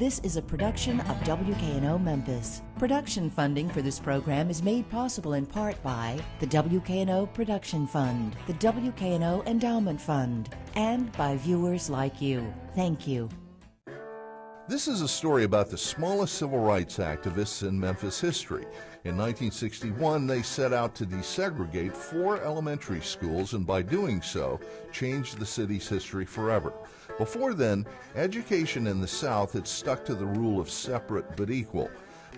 This is a production of WKNO Memphis. Production funding for this program is made possible in part by the WKNO Production Fund, the WKNO Endowment Fund, and by viewers like you. Thank you. This is a story about the smallest civil rights activists in Memphis history. In 1961, they set out to desegregate four elementary schools and by doing so, changed the city's history forever. Before then, education in the South had stuck to the rule of separate but equal.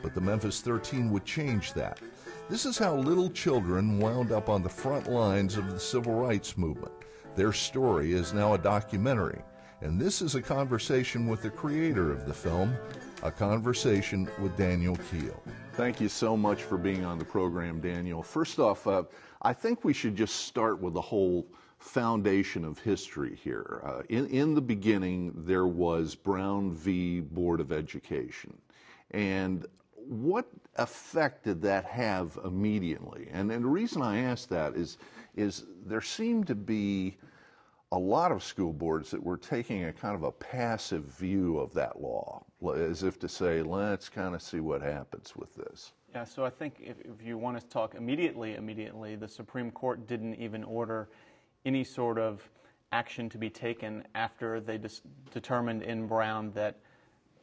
But the Memphis 13 would change that. This is how little children wound up on the front lines of the civil rights movement. Their story is now a documentary. And this is a conversation with the creator of the film, a conversation with Daniel Kiel. Thank you so much for being on the program, Daniel. First off, uh, I think we should just start with the whole foundation of history here. Uh, in, in the beginning, there was Brown v. Board of Education. And what effect did that have immediately? And, and the reason I ask that is, is there seemed to be a lot of school boards that were taking a kind of a passive view of that law, as if to say, let's kind of see what happens with this. Yeah, so I think if, if you want to talk immediately, immediately, the Supreme Court didn't even order any sort of action to be taken after they dis- determined in Brown that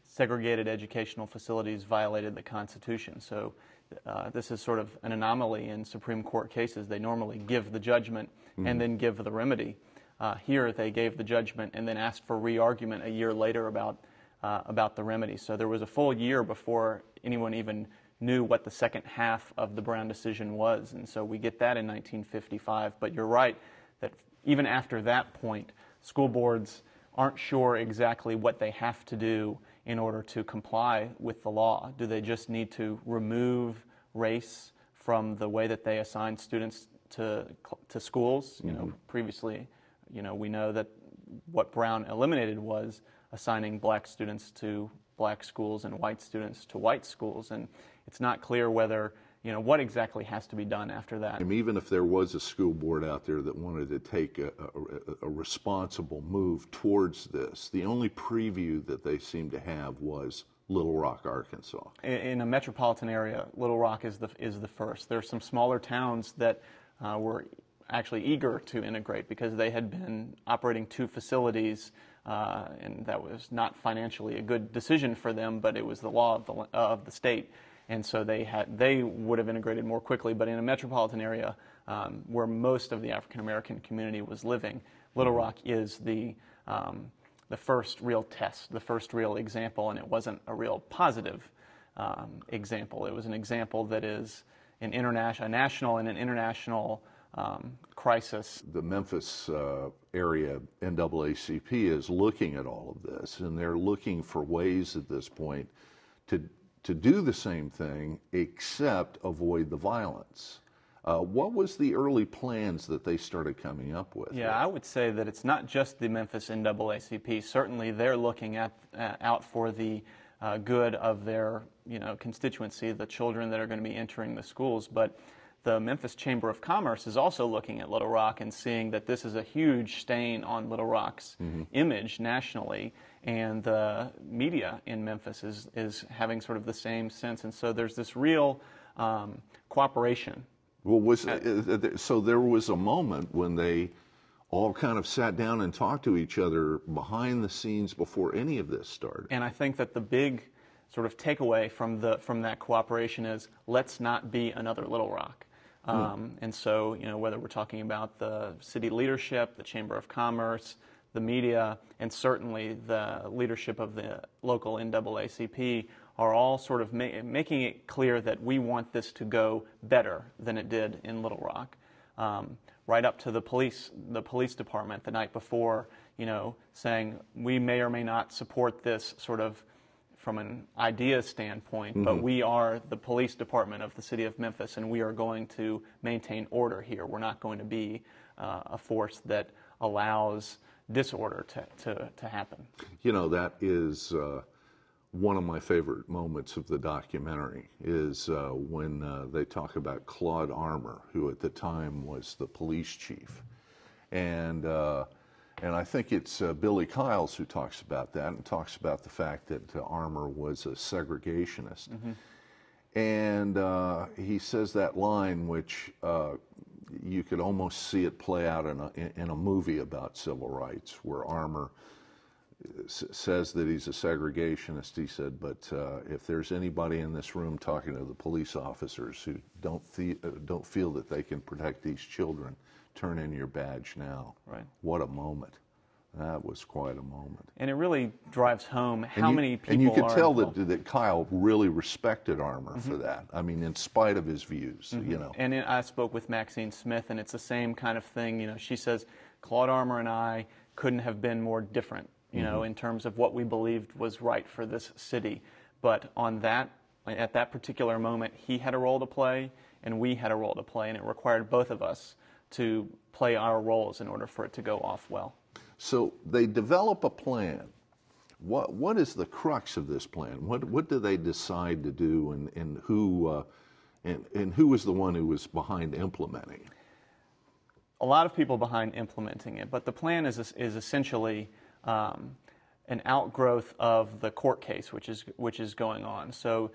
segregated educational facilities violated the Constitution. So uh, this is sort of an anomaly in Supreme Court cases. They normally give the judgment mm-hmm. and then give the remedy. Uh, here, they gave the judgment and then asked for re-argument a year later about uh, about the remedy. So there was a full year before anyone even knew what the second half of the Brown decision was, and so we get that in 1955. But you're right that even after that point, school boards aren't sure exactly what they have to do in order to comply with the law. Do they just need to remove race from the way that they assign students to to schools? You know, mm-hmm. previously you know, we know that what Brown eliminated was assigning black students to black schools and white students to white schools, and it's not clear whether you know what exactly has to be done after that. And even if there was a school board out there that wanted to take a, a, a responsible move towards this, the only preview that they seemed to have was Little Rock, Arkansas. In, in a metropolitan area, Little Rock is the is the first. There are some smaller towns that uh, were actually eager to integrate because they had been operating two facilities, uh, and that was not financially a good decision for them, but it was the law of the, uh, of the state. And so they had they would have integrated more quickly. But in a metropolitan area um, where most of the African American community was living, Little Rock is the um, the first real test, the first real example, and it wasn't a real positive um, example. It was an example that is an international, a national and an international um, crisis. The Memphis uh, area NAACP is looking at all of this, and they're looking for ways at this point to to do the same thing except avoid the violence. Uh, what was the early plans that they started coming up with? Yeah, I would say that it's not just the Memphis NAACP. Certainly, they're looking at uh, out for the uh, good of their you know constituency, the children that are going to be entering the schools, but the Memphis Chamber of Commerce is also looking at Little Rock and seeing that this is a huge stain on Little Rock's mm-hmm. image nationally. And the media in Memphis is, is having sort of the same sense. And so there's this real um, cooperation. Well, was, at, uh, so there was a moment when they all kind of sat down and talked to each other behind the scenes before any of this started. And I think that the big sort of takeaway from the from that cooperation is let's not be another Little Rock. Hmm. Um, and so, you know, whether we're talking about the city leadership, the Chamber of Commerce, the media, and certainly the leadership of the local NAACP are all sort of ma- making it clear that we want this to go better than it did in Little Rock. Um, right up to the police, the police department the night before, you know, saying we may or may not support this sort of from an idea standpoint, mm-hmm. but we are the police department of the city of Memphis, and we are going to maintain order here. We're not going to be uh, a force that allows disorder to, to, to happen. You know, that is uh, one of my favorite moments of the documentary is uh, when uh, they talk about Claude Armour, who at the time was the police chief. And uh, And I think it's uh, Billy Kyles who talks about that and talks about the fact that uh, Armour was a segregationist. Mm-hmm. And uh, he says that line, which uh, you could almost see it play out in a, in a movie about civil rights, where Armour s- says that he's a segregationist. He said, but uh, if there's anybody in this room talking to the police officers who don't, uh, don't feel that they can protect these children, turn in your badge now. Right. What a moment. That was quite a moment. And it really drives home how you, many people And you could tell involved. that, that Kyle really respected Armour for mm-hmm. that. I mean, in spite of his views, mm-hmm. you know. And it, I spoke with Maxine Smith, and it's the same kind of thing. You know, she says Claude Armour and I couldn't have been more different. You know, mm-hmm. in terms of what we believed was right for this city. But on that, at that particular moment, he had a role to play, and we had a role to play, and it required both of us to play our roles in order for it to go off well. So they develop a plan. What what is the crux of this plan? What what do they decide to do, and and who uh, and and who was the one who was behind implementing? it? a lot of people behind implementing it, but the plan is is essentially um, an outgrowth of the court case, which is which is going on. So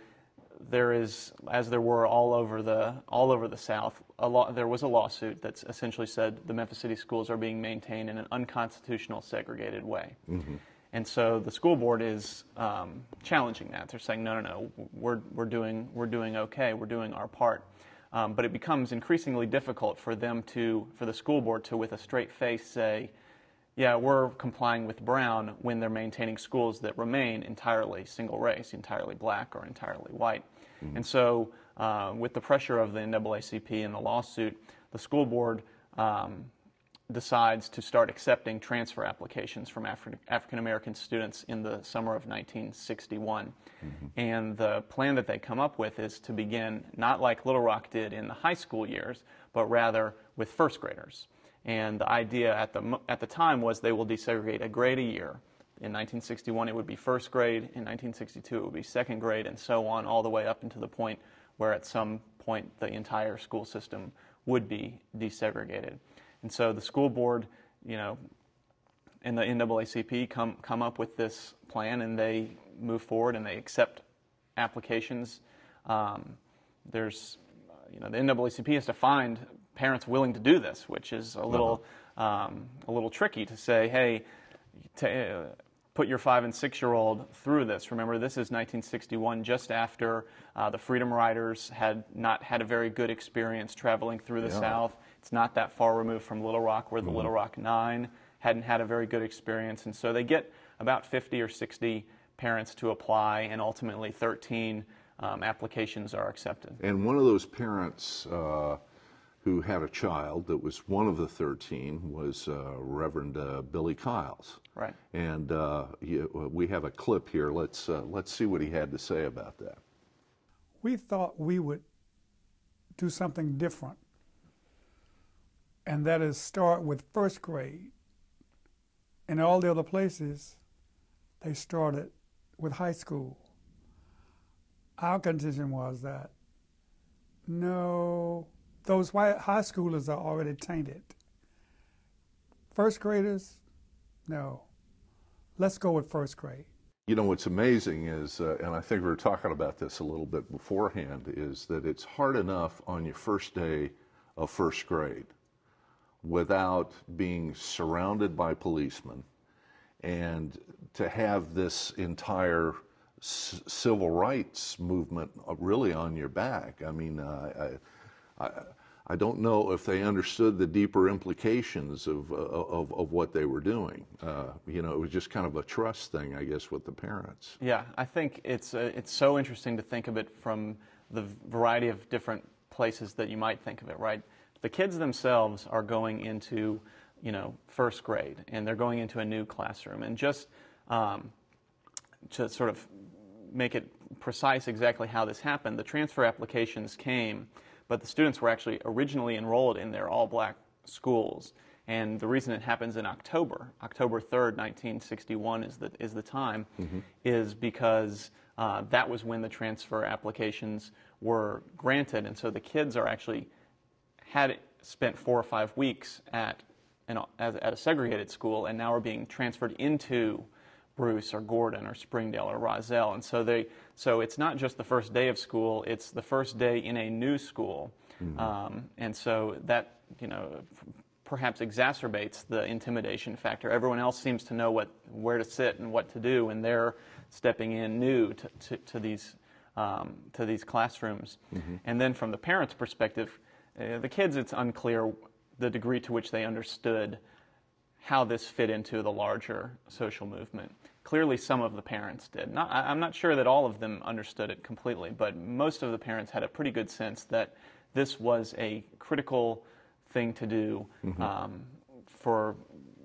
there is, as there were all over the all over the South, a law, there was a lawsuit that essentially said the Memphis City schools are being maintained in an unconstitutional, segregated way. And so the school board is um, challenging that. They're saying, no, no, no, we're, we're, doing, we're doing okay, we're doing our part. Um, but it becomes increasingly difficult for them to, for the school board to, with a straight face, say, yeah, we're complying with Brown when they're maintaining schools that remain entirely single race, entirely black, or entirely white. And so, uh, with the pressure of the NAACP and the lawsuit, the school board um, decides to start accepting transfer applications from Afri- African American students in the summer of 1961. And the plan that they come up with is to begin not like Little Rock did in the high school years, but rather with first graders. And the idea at the, at the time was they will desegregate a grade a year. In 1961, it would be first grade. In 1962, it would be second grade, and so on, all the way up into the point where at some point the entire school system would be desegregated. And so the school board, you know, and the NAACP come, come up with this plan and they move forward and they accept applications. Um, there's, you know, the NAACP has to find parents willing to do this, which is a little, um, a little tricky to say, hey, to, uh, put your five and six year old through this. Remember, this is 1961, just after uh, the Freedom Riders had not had a very good experience traveling through the Yeah. South. It's not that far removed from Little Rock, where the Little Rock Nine hadn't had a very good experience. And so they get about 50 or 60 parents to apply, and ultimately 13 um, applications are accepted. And one of those parents uh, who had a child that was one of the 13 was uh, Reverend uh, Billy Kyles. Right. And uh, he, we have a clip here. Let's uh, let's see what he had to say about that. we thought we would do something different, and that is start with first grade. In all the other places, they started with high school. Our contention was that no, those white high schoolers are already tainted. First graders, no. Let's go with first grade. You know what's amazing is, uh, and I think we were talking about this a little bit beforehand, is that it's hard enough on your first day of first grade without being surrounded by policemen and to have this entire civil rights movement uh, really on your back. I mean, uh, I, I, I don't know if they understood the deeper implications of, uh, of, of what they were doing. Uh, you know, it was just kind of a trust thing, I guess, with the parents. Yeah, I think it's uh, it's so interesting to think of it from the variety of different places that you might think of it. Right, the kids themselves are going into you know first grade and they're going into a new classroom, and just um, to sort of make it precise exactly how this happened, the transfer applications came, but the students were actually originally enrolled in their all-black schools. And the reason it happens in October, October 3rd, 1961 is the, is the time, is because uh, that was when the transfer applications were granted. And so the kids are actually had spent four or five weeks at an, as, at a segregated school and now are being transferred into Bruce or Gordon or Springdale or Rozelle. And so they, so it's not just the first day of school; it's the first day in a new school. Mm-hmm. Um, and so that you know f- perhaps exacerbates the intimidation factor. Everyone else seems to know what where to sit and what to do, and they're stepping in new to, to, to these um, to these classrooms. Mm-hmm. And then from the parents' perspective, uh, the kids, it's unclear the degree to which they understood how this fit into the larger social movement. Clearly, some of the parents did. Not, I'm not sure that all of them understood it completely, but most of the parents had a pretty good sense that this was a critical thing to do mm-hmm. um, for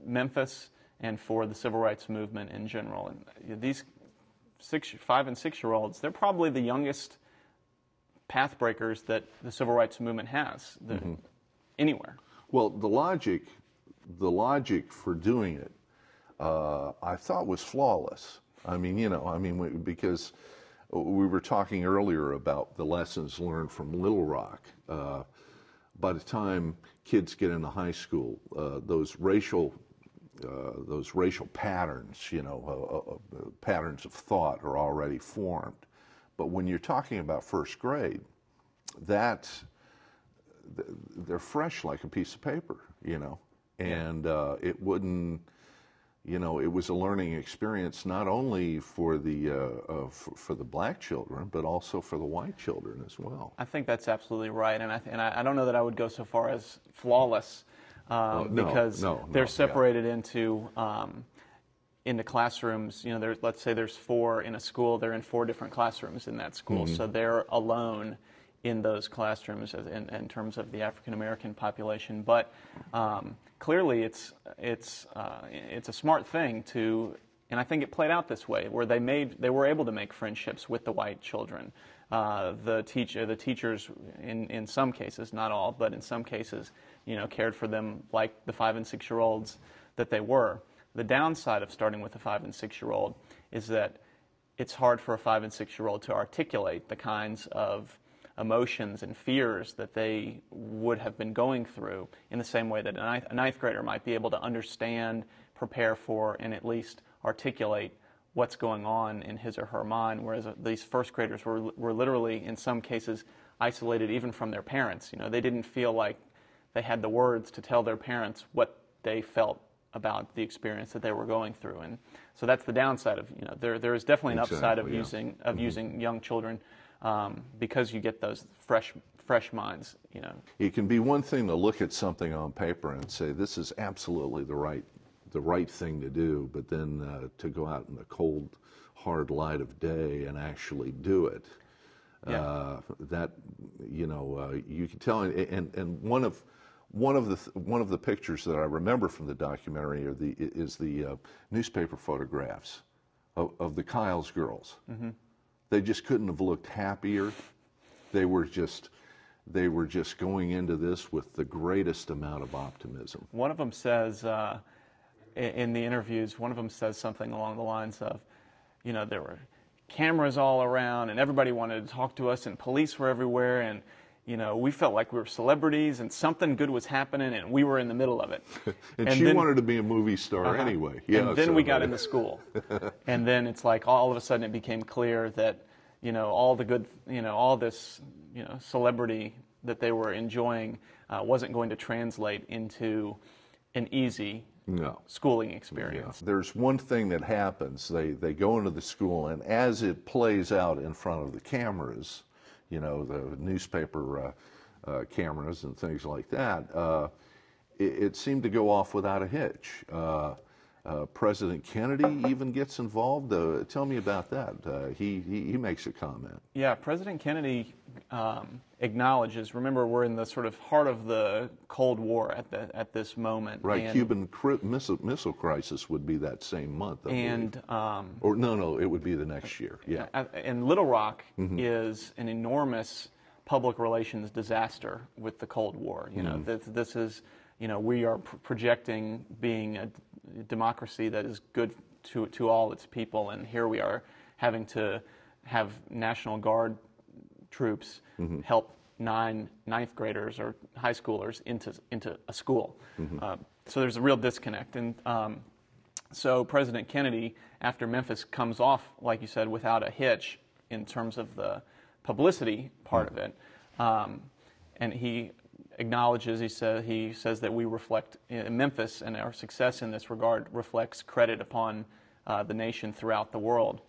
Memphis and for the civil rights movement in general. And these six, five and six year olds, they're probably the youngest path breakers that the civil rights movement has the, mm-hmm. anywhere. Well, the logic, the logic for doing it, uh, I thought was flawless. I mean, you know, I mean, because we were talking earlier about the lessons learned from Little Rock. Uh, by the time kids get into high school, uh, those racial uh, those racial patterns, you know, uh, uh, uh, patterns of thought are already formed. But when you're talking about first grade, that they're fresh like a piece of paper, you know, and it wouldn't you know, it was a learning experience not only for the uh, uh, for, for, the black children, but also for the white children as well. I think that's absolutely right, and I th- and I, I, don't know that I would go so far as flawless, um, no, because no, they're separated yeah. into um, into classrooms. You know, let's say there's four in a school. They're in four different classrooms in that school, mm-hmm. so they're alone in those classrooms in, in terms of the African American population. But um, clearly, it's it's uh, it's a smart thing to, and I think it played out this way, where they made they were able to make friendships with the white children. Uh, the teacher, the teachers, in in some cases, not all, but in some cases, you know, cared for them like the five and six year olds that they were. The downside of starting with a five and six year old is that it's hard for a five and six year old to articulate the kinds of emotions and fears that they would have been going through in the same way that a ninth, a ninth grader might be able to understand, prepare for, and at least articulate what's going on in his or her mind, whereas uh, these first graders were, were literally, in some cases, isolated even from their parents. You know, they didn't feel like they had the words to tell their parents what they felt about the experience that they were going through. And so that's the downside of, you know, there, there is definitely an exactly, upside of yeah. using, of mm-hmm. using young children um, because you get those fresh fresh minds. You know, it can be one thing to look at something on paper and say this is absolutely the right the right thing to do, but then uh, to go out in the cold, hard light of day and actually do it. Yeah. Uh, that you know uh, you can tell and and one of one of the one of the pictures that I remember from the documentary the, is the uh, newspaper photographs of, of the Kyles girls. Mm-hmm. They just couldn't have looked happier. They were just they were just going into this with the greatest amount of optimism. One of them says uh, in the interviews, one of them says something along the lines of, you know, there were cameras all around and everybody wanted to talk to us and police were everywhere and you know, we felt like we were celebrities and something good was happening and we were in the middle of it. and, and, she then, wanted to be a movie star uh-huh. anyway. Yeah, and then so we got into school. and then it's like all of a sudden it became clear that, you know, all the good, you know, all this, you know, celebrity that they were enjoying uh, wasn't going to translate into an easy no. schooling experience. Yeah. There's one thing that happens. They, they go into the school, and as it plays out in front of the cameras, you know, the newspaper uh, uh, cameras and things like that, uh, it, it, seemed to go off without a hitch. Uh, uh, President Kennedy even gets involved. Uh, tell me about that. he, he, he makes a comment. Yeah, President Kennedy um, acknowledges. Remember, we're in the sort of heart of the Cold War at the at this moment. Right, and, Cuban missile, missile crisis would be that same month. I and um, or no, no, it would be the next year. Yeah, and Little Rock mm-hmm. is an enormous public relations disaster with the Cold War. You know, mm-hmm. this, this is you know we are pr- projecting being a democracy that is good to to all its people, and here we are having to have National Guard troops mm-hmm. help nine ninth graders or high schoolers into into a school. Mm-hmm. Uh, so there's a real disconnect. And um, so President Kennedy, after Memphis comes off, like you said, without a hitch in terms of the publicity part of it, um, and he acknowledges, he says, he says that we reflect, in Memphis and our success in this regard reflects credit upon uh, the nation throughout the world.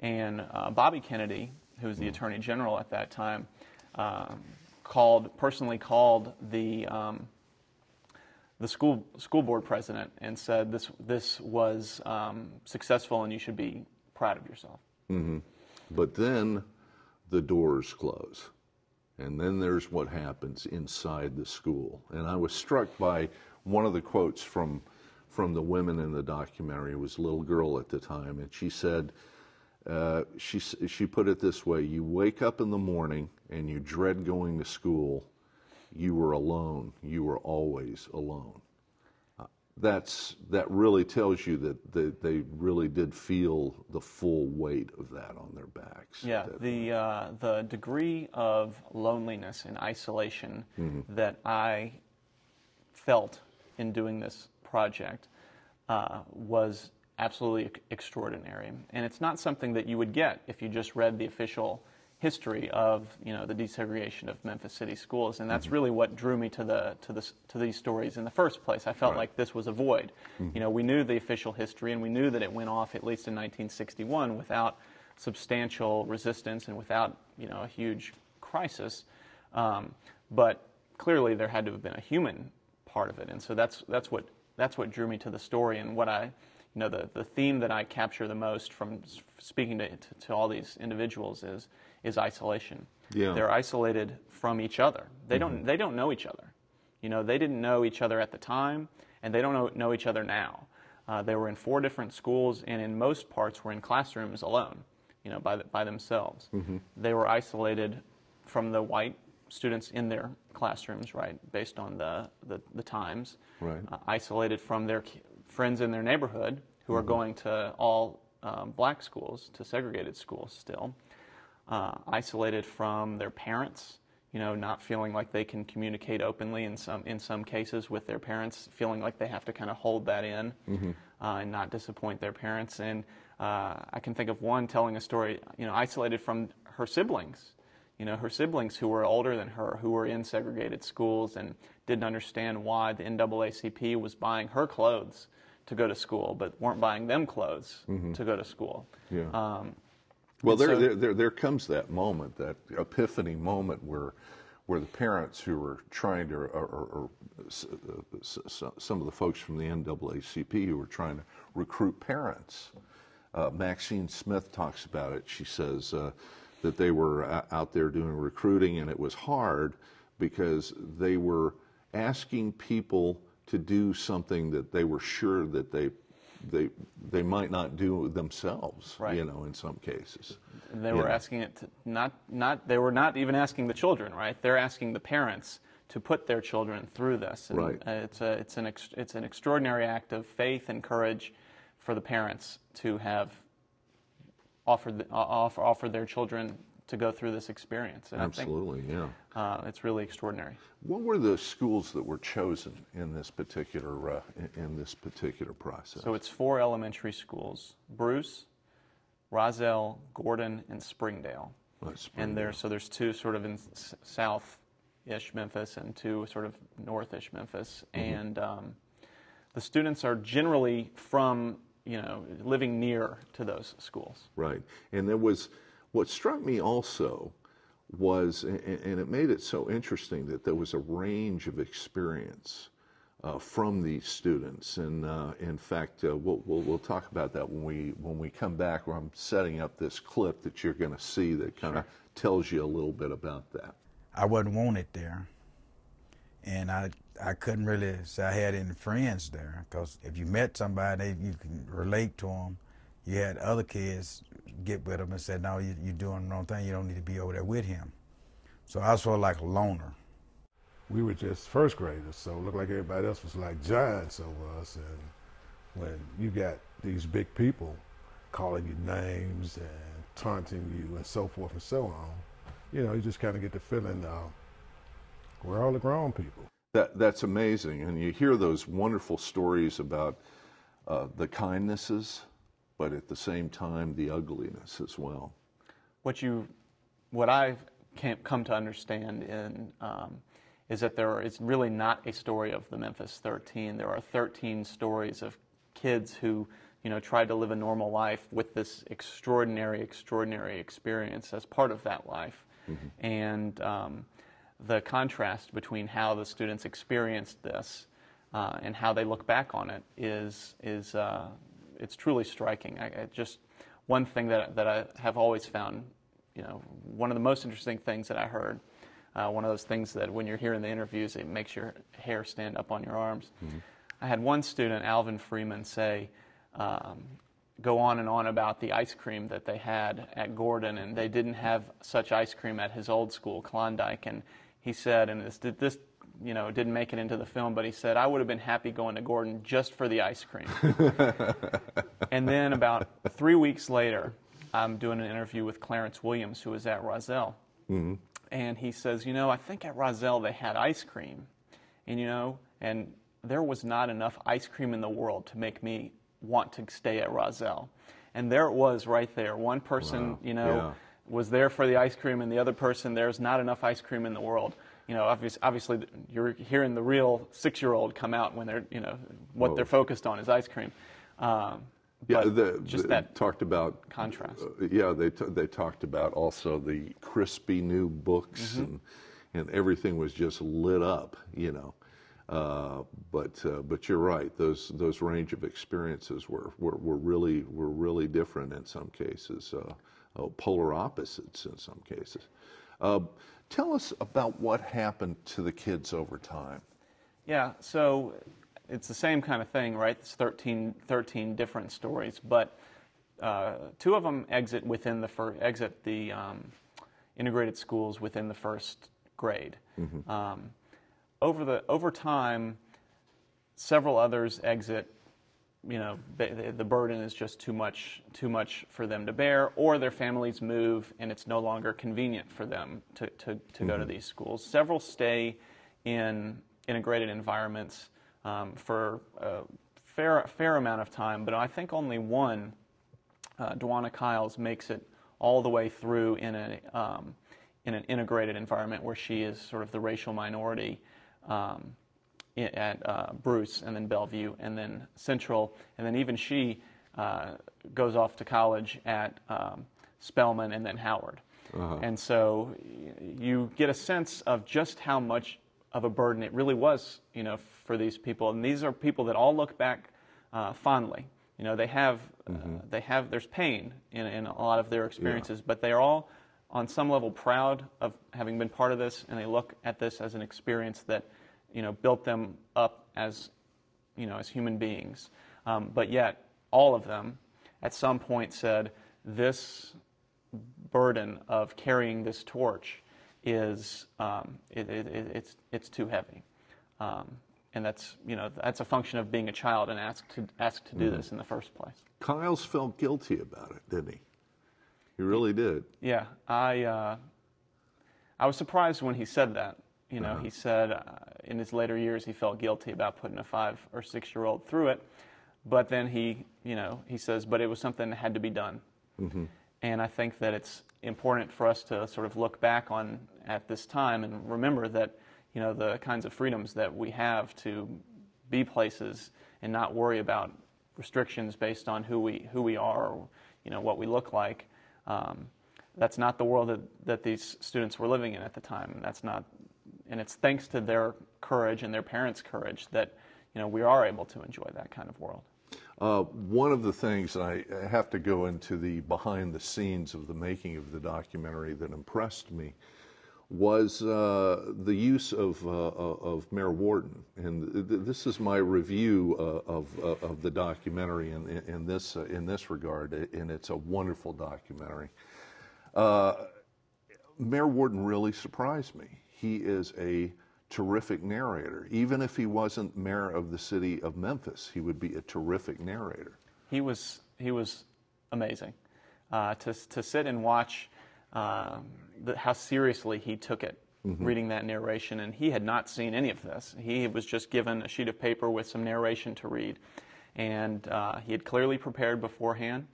And uh, Bobby Kennedy, who was the Attorney General at that time, uh, called personally called the um, the school school board president and said this this was um, successful and you should be proud of yourself. Mm-hmm. But then the doors close, and then there's what happens inside the school. And I was struck by one of the quotes from from the women in the documentary. Was a little girl at the time, and she said. Uh, she she put it this way: You wake up in the morning and you dread going to school, you were alone. You were always alone. That's that really tells you that they, they, really did feel the full weight of that on their backs. Yeah, the uh, the degree of loneliness and isolation mm-hmm. that I felt in doing this project uh, was absolutely extraordinary, and it's not something that you would get if you just read the official history of you know the desegregation of Memphis City schools, and that's mm-hmm. really what drew me to the to the to these stories in the first place. I felt right. like this was a void. Mm-hmm. You know, we knew the official history, and we knew that it went off at least in 1961 without substantial resistance and without you know a huge crisis. Um, but clearly, there had to have been a human part of it, and so that's that's what that's what drew me to the story and what I you know the, the theme that I capture the most from speaking to, to, to all these individuals is is isolation. Yeah. They're isolated from each other. They mm-hmm. don't they don't know each other. You know, they didn't know each other at the time, and they don't know, know each other now. Uh, they were in four different schools, and in most parts were in classrooms alone, you know, by, the, by themselves. Mm-hmm. They were isolated from the white students in their classrooms, right, based on the, the, the times. Right. Uh, isolated from their friends in their neighborhood who mm-hmm. are going to all um, black schools, to segregated schools still uh, isolated from their parents, you know, not feeling like they can communicate openly in some in some cases with their parents, feeling like they have to kind of hold that in mm-hmm. uh, and not disappoint their parents. And uh, I can think of one telling a story, you know, isolated from her siblings. You know, her siblings who were older than her, who were in segregated schools and didn't understand why the NAACP was buying her clothes to go to school, but weren't buying them clothes mm-hmm. to go to school. Yeah. Um, well, there, so, there, there, there comes that moment, that epiphany moment where, where the parents who were trying to, or, or, or some of the folks from the NAACP who were trying to recruit parents. Uh, Maxine Smith talks about it. She says uh, that they were out there doing recruiting, and it was hard because they were asking people to do something that they were sure that they they they might not do themselves. Right. You know, in some cases. They were know. asking it to not not they were not even asking the children, right? They're asking the parents to put their children through this. And right. Uh, it's a it's an ex, it's an extraordinary act of faith and courage for the parents to have offered offer offered their children to go through this experience. And Absolutely, think, yeah. Uh, it's really extraordinary. What were the schools that were chosen in this particular uh, in this particular process? So it's four elementary schools: Bruce, Rozelle, Gordon, and Springdale. Oh, Springdale. And there, so there's two sort of in south-ish Memphis and two sort of north-ish Memphis, mm-hmm. and um, the students are generally from you know living near to those schools. Right, and there was what struck me also was, and it made it so interesting that there was a range of experience uh, from these students. And uh, in fact, uh, we'll, we'll, we'll, talk about that when we when we come back. Where I'm setting up this clip that you're going to see that kind of sure. tells you a little bit about that. I wasn't wanted there, and I I couldn't really say I had any friends there because if you met somebody, you can relate to them. You had other kids get with him and said, "No, you, are doing the wrong thing. You don't need to be over there with him." So I was sort of like a loner. We were just first graders, so it looked like everybody else was like giants over us. And when you got these big people calling you names and taunting you and so forth and so on, you know, you just kind of get the feeling uh, we're all the grown people. That, that's amazing. And you hear those wonderful stories about uh, the kindnesses, but at the same time, the ugliness as well. What you, what I've come to understand in, um, is that there are, it's really not a story of the Memphis 13. There are 13 stories of kids who, you know, tried to live a normal life with this extraordinary, extraordinary experience as part of that life. Mm-hmm. And um, the contrast between how the students experienced this uh, and how they look back on it is is uh, it's truly striking. I, I, just one thing that that I have always found, you know, one of the most interesting things that I heard. Uh, one of those things that when you're hearing the interviews, it makes your hair stand up on your arms. Mm-hmm. I had one student, Alvin Freeman, say, um, go on and on about the ice cream that they had at Gordon, and they didn't have such ice cream at his old school, Klondike. And he said, and this, this you know, didn't make it into the film, but he said, I would have been happy going to Gordon just for the ice cream. and then about three weeks later, I'm doing an interview with Clarence Williams, who was at Rozelle. Mm-hmm. And he says, You know, I think at Rozelle they had ice cream. And, you know, and there was not enough ice cream in the world to make me want to stay at Rozelle. And there it was right there. One person, wow. you know, yeah was there for the ice cream and the other person there's not enough ice cream in the world you know obviously, obviously you're hearing the real six year old come out when they're you know what well, they're focused on is ice cream um, yeah, the, just that talked about contrast. Uh, yeah, they t- they talked about also the crispy new books mm-hmm. and and everything was just lit up, you know. Uh, but uh, but you're right; those those range of experiences were, were, were really were really different in some cases. Uh, uh, polar opposites in some cases. Tell us about what happened to the kids over time. Yeah, so it's the same kind of thing, right? It's 13, 13 different stories, but uh, two of them exit within the fir- exit the um, integrated schools within the first grade. Mm-hmm. Um, over the over time, several others exit you know the burden is just too much too much for them to bear or their families move and it's no longer convenient for them to, to, to mm-hmm. go to mm-hmm. these schools several stay in integrated environments um, for a fair, fair amount of time but i think only one uh, Dwania Kyles makes it all the way through in a um, in an integrated environment where she is sort of the racial minority um, at uh, Bruce and then Bellevue and then Central. And then even she uh, goes off to college at um, Spelman and then Howard. Uh-huh. And so you get a sense of just how much of a burden it really was, you know, for these people. And these are people that all look back uh, fondly. You know, they have, uh, mm-hmm. they have, there's pain in, in a lot of their experiences, yeah. but they are all on some level proud of having been part of this, and they look at this as an experience that you know, built them up as, you know, as human beings. Um, but yet, all of them at some point said, this burden of carrying this torch is um, it, it, it's it's too heavy, um, and that's you know that's a function of being a child and asked to asked to do mm. this in the first place. Kyles felt guilty about it, didn't he? He really did. Yeah, I uh, I was surprised when he said that. You know, uh-huh. he said uh, in his later years he felt guilty about putting a five or six year old through it, but then he, you know, he says, but it was something that had to be done. Mm-hmm. And I think that it's important for us to sort of look back on at this time and remember that, you know, the kinds of freedoms that we have to be places and not worry about restrictions based on who we who we are or you know what we look like. Um, that's not the world that, that these students were living in at the time. That's not and it's thanks to their courage and their parents' courage that you know we are able to enjoy that kind of world. Uh, one of the things, and I have to go into the behind the scenes of the making of the documentary that impressed me, was uh, the use of, uh, of Mayor Wharton. And th- this is my review uh, of, uh, of the documentary in, in, this, uh, in this regard, and it's a wonderful documentary. Mayor Wharton really surprised me he is a terrific narrator. Even if he wasn't mayor of the city of Memphis, he would be a terrific narrator. He was he was amazing. Uh, to to sit and watch uh, the, how seriously he took it reading that narration, and he had not seen any of this. He was just given a sheet of paper with some narration to read, and uh, he had clearly prepared beforehand,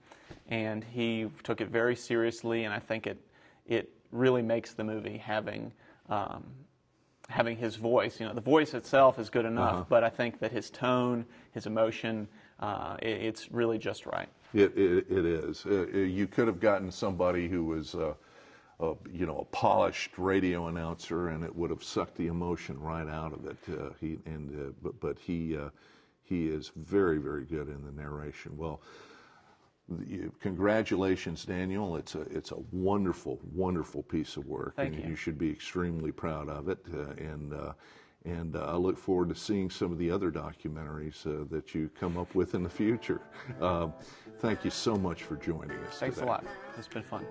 and he took it very seriously. And I think it it really makes the movie having. Um, having his voice, you know, the voice itself is good enough, Uh-huh. but I think that his tone, his emotion, uh, it, it's really just right. It, it, it is. Uh, you could have gotten somebody who was, uh, a, you know, a polished radio announcer, and it would have sucked the emotion right out of it. Uh, he and uh, but but he uh, he is very very good in the narration. Well, congratulations, Daniel. It's a it's a wonderful wonderful piece of work, Thank and you. you should be extremely proud of it. Uh, and uh, and uh, I look forward to seeing some of the other documentaries uh, that you come up with in the future. Um, thank you so much for joining us. Thanks today. a lot. It's been fun.